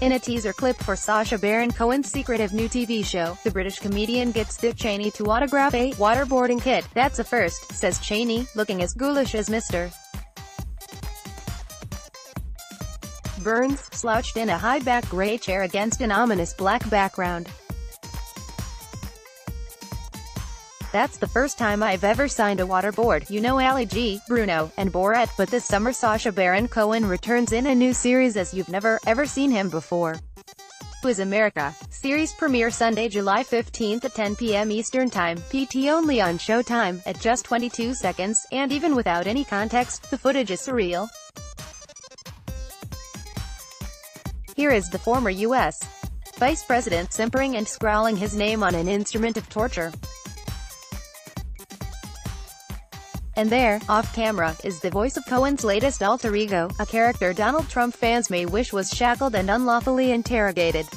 In a teaser clip for Sacha Baron Cohen's secretive new TV show, the British comedian gets Dick Cheney to autograph a waterboarding kit. That's a first, says Cheney, looking as ghoulish as Mr. Burns, slouched in a high-back gray chair against an ominous black background. That's the first time I've ever signed a waterboard. You know Ali G, Bruno, and Borat, but this summer Sacha Baron Cohen returns in a new series as you've never, ever seen him before. Was America. Series premiere Sunday, July 15th at 10 p.m. Eastern Time, PT only on Showtime, at just 22 seconds, and even without any context, the footage is surreal. Here is the former U.S. Vice President simpering and scrawling his name on an instrument of torture. And there, off-camera, is the voice of Cohen's latest alter ego, a character Donald Trump fans may wish was shackled and unlawfully interrogated.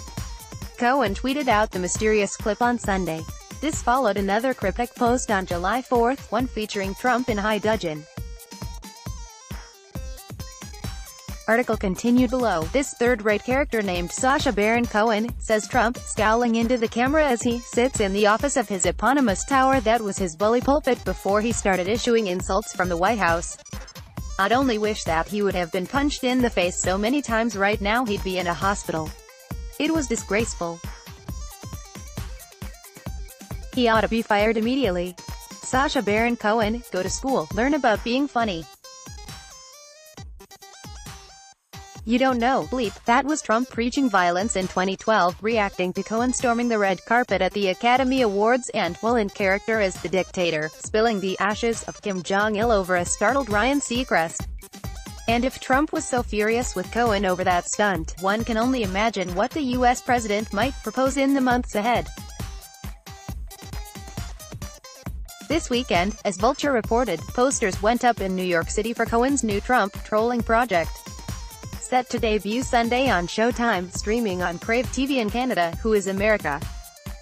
Cohen tweeted out the mysterious clip on Sunday. This followed another cryptic post on July 4, one featuring Trump in high dudgeon. Article continued below. This third-rate character named Sacha Baron Cohen, says Trump, scowling into the camera as he sits in the office of his eponymous tower that was his bully pulpit before he started issuing insults from the White House. I'd only wish that he would have been punched in the face so many times right now he'd be in a hospital. It was disgraceful. He ought to be fired immediately. Sacha Baron Cohen, go to school, learn about being funny. You don't know, bleep, that was Trump preaching violence in 2012, reacting to Cohen storming the red carpet at the Academy Awards and, while in character as the dictator, spilling the ashes of Kim Jong-il over a startled Ryan Seacrest. And if Trump was so furious with Cohen over that stunt, one can only imagine what the US president might propose in the months ahead. This weekend, as Vulture reported, posters went up in New York City for Cohen's new Trump trolling project set to debut Sunday on Showtime, streaming on Crave TV in Canada, Who is America?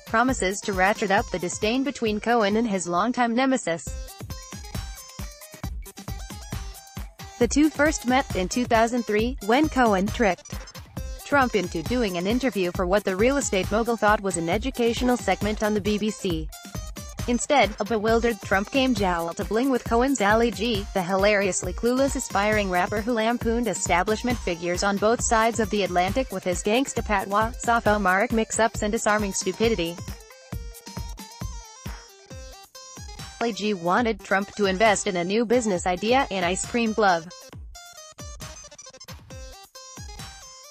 Promises to ratchet up the disdain between Cohen and his longtime nemesis. The two first met in 2003, when Cohen tricked Trump into doing an interview for what the real estate mogul thought was an educational segment on the BBC. Instead, a bewildered Trump came jowl to bling with Cohen's Ali G, the hilariously clueless aspiring rapper who lampooned establishment figures on both sides of the Atlantic with his gangsta patois, sophomoric mix-ups and disarming stupidity. Ali G wanted Trump to invest in a new business idea, an ice cream glove.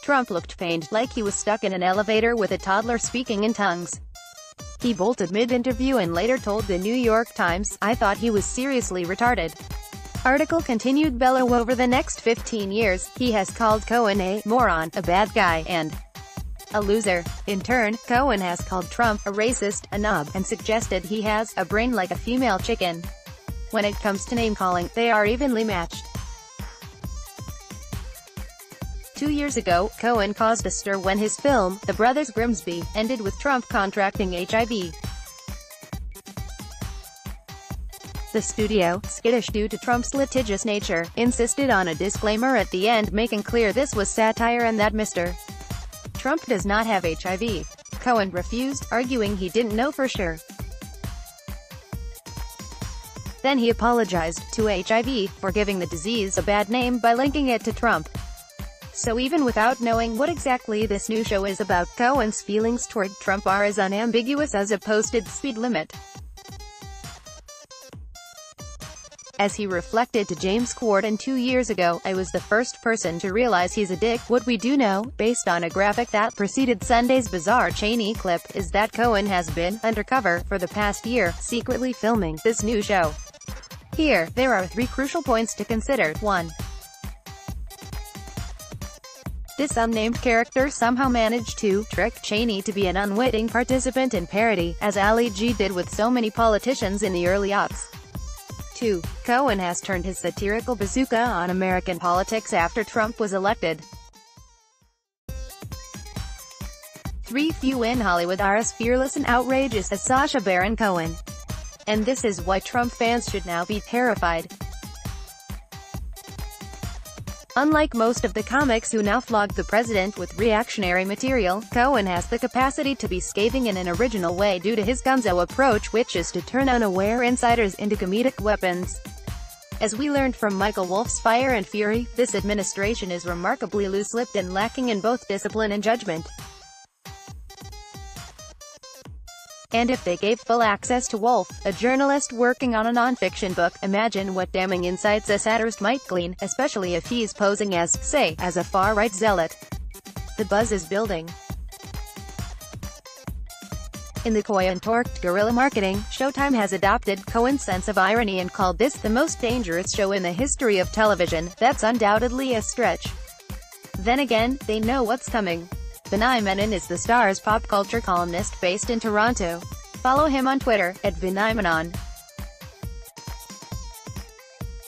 Trump looked pained, like he was stuck in an elevator with a toddler speaking in tongues. He bolted mid-interview and later told the New York Times, I thought he was seriously retarded. Article continued bellow over the next 15 years, he has called Cohen a moron, a bad guy, and a loser. In turn, Cohen has called Trump a racist, a knob, and suggested he has a brain like a female chicken. When it comes to name-calling, they are evenly matched. Two years ago, Cohen caused a stir when his film, The Brothers Grimsby, ended with Trump contracting HIV. The studio, skittish due to Trump's litigious nature, insisted on a disclaimer at the end making clear this was satire and that Mr. Trump does not have HIV. Cohen refused, arguing he didn't know for sure. Then he apologized to HIV for giving the disease a bad name by linking it to Trump. So even without knowing what exactly this new show is about, Cohen's feelings toward Trump are as unambiguous as a posted speed limit. As he reflected to James Corden two years ago, I was the first person to realize he's a dick. What we do know, based on a graphic that preceded Sunday's bizarre Cheney clip, is that Cohen has been undercover for the past year, secretly filming this new show. Here, there are three crucial points to consider. 1. This unnamed character somehow managed to trick Cheney to be an unwitting participant in parody, as Ali G did with so many politicians in the early aughts. 2. Cohen has turned his satirical bazooka on American politics after Trump was elected. 3. Few in Hollywood are as fearless and outrageous as Sacha Baron Cohen. And this is why Trump fans should now be terrified. Unlike most of the comics who now flog the president with reactionary material, Cohen has the capacity to be scathing in an original way due to his gonzo approach which is to turn unaware insiders into comedic weapons. As we learned from Michael Wolff's Fire and Fury, this administration is remarkably loose-lipped and lacking in both discipline and judgment. And if they gave full access to Wolff, a journalist working on a non-fiction book, imagine what damning insights a satirist might glean, especially if he's posing as, say, as a far-right zealot. The buzz is building. In the coy and torqued guerrilla marketing, Showtime has adopted Cohen's sense of irony and called this the most dangerous show in the history of television. That's undoubtedly a stretch. Then again, they know what's coming. Vinay Menon is the Star's pop culture columnist based in Toronto. Follow him on Twitter, at Vinay Menon.